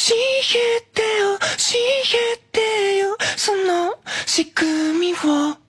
えてよ。教えてよ。その仕組みを。